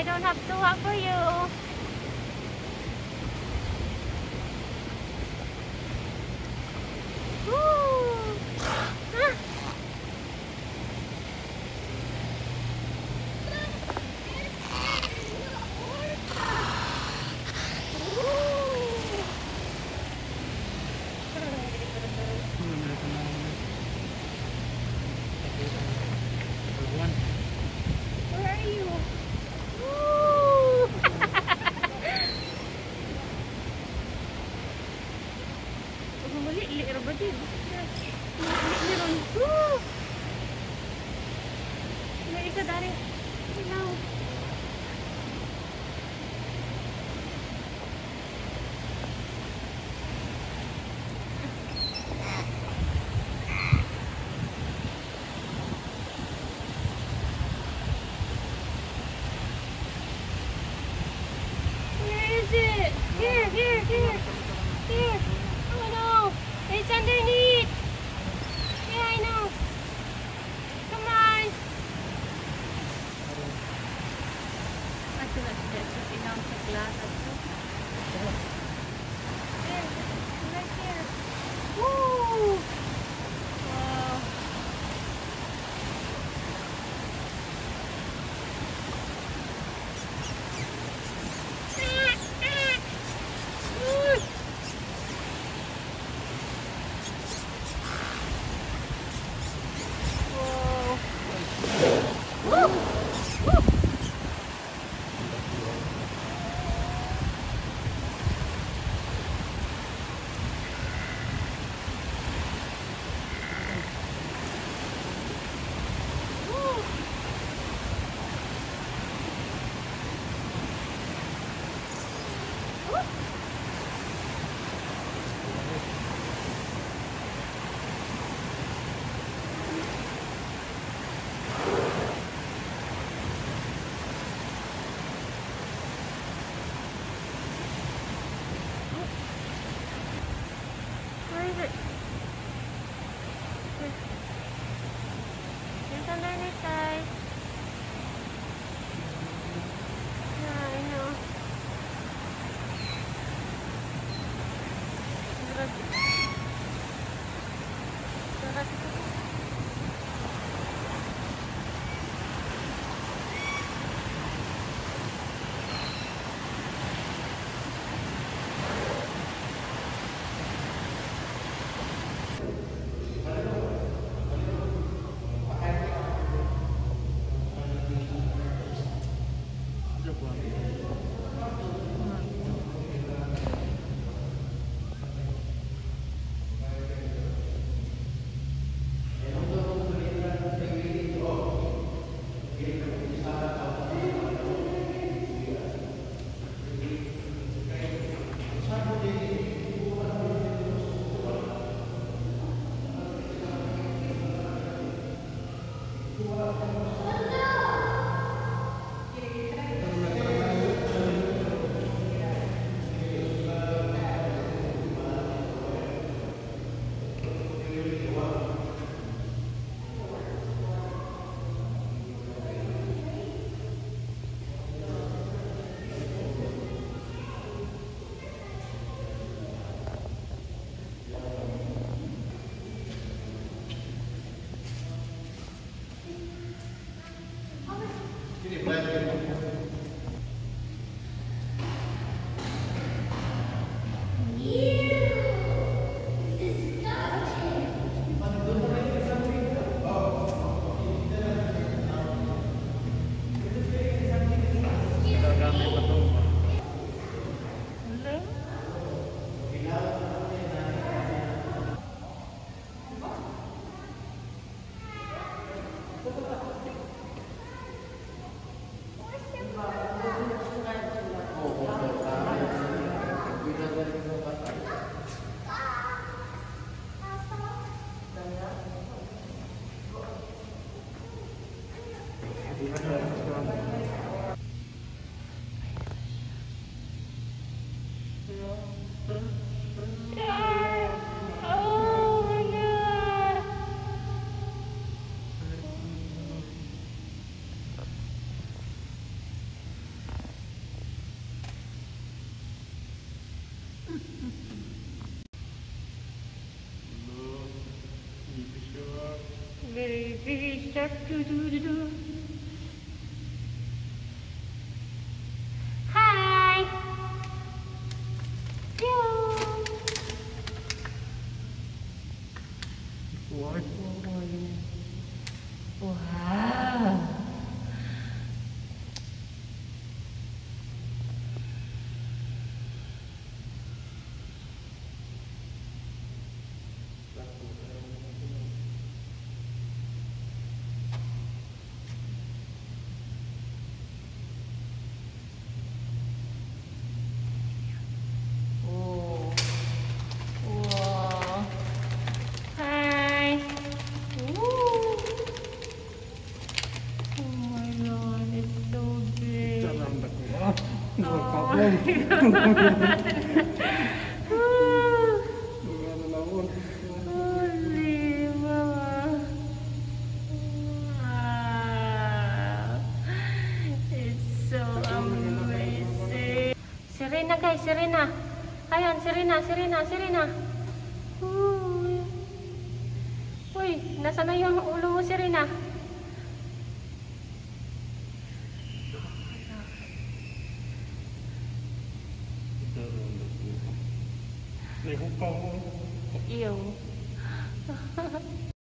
I don't have to for you. Is it? Here, here, here. Here. Oh no. It's underneath. Yeah, I know. Come on. Ito na siya. Sa pinang sa glass. There. Right here. Woo! Baby shark, do doo doo doo. Serena guys, Serena. Ayan, Serena, Serena, Serena. Uy. Uy, nasa na yung ulo mo, Serena? Mày hút con không? Yêu